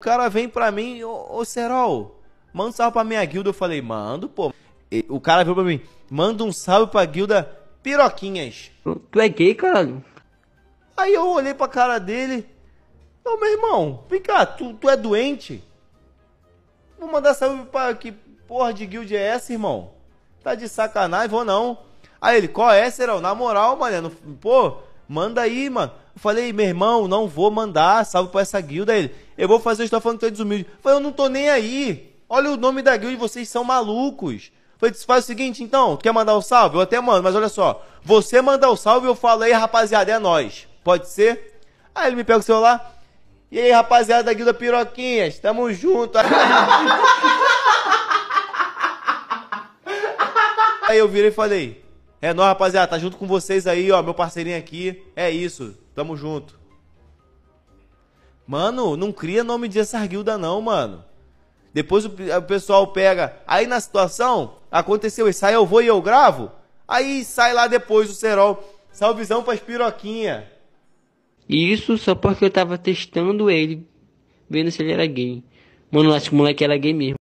O cara vem pra mim, ô, ô Serol, manda um salve pra minha guilda. Eu falei, mando, pô. E o cara veio pra mim, manda um salve pra guilda Piroquinhas. Tu é gay, caralho? Aí eu olhei pra cara dele. Ô meu irmão, vem cá, tu, tu é doente? Vou mandar salve pra que porra de guild é essa, irmão? Tá de sacanagem, vou não. Aí ele, qual é, Serol? Na moral, mano, pô, manda aí, mano. Falei, meu irmão, não vou mandar salve pra essa guilda. Ele, eu vou fazer, estou falando que tu é desumilde. Falei, eu não tô nem aí. Olha o nome da guilda, vocês são malucos. Falei, faz o seguinte, então, tu quer mandar o um salve? Eu até mando, mas olha só. Você manda o salve, eu falo aí, rapaziada, é nós. Pode ser? Aí ele me pega o celular. E aí, rapaziada da Guilda Piroquinhas, tamo junto. aí eu virei e falei, é nóis, rapaziada, tá junto com vocês aí, ó, meu parceirinho aqui. É isso, tamo junto. Mano, não cria nome de essa guilda não, mano. Depois o, o, pessoal pega. Aí na situação, aconteceu isso. Aí eu vou e eu gravo. Aí sai lá depois o Serol. Salvezão pras piroquinha. Isso só porque eu tava testando ele, vendo se ele era gay. Mano, acho que o moleque era gay mesmo.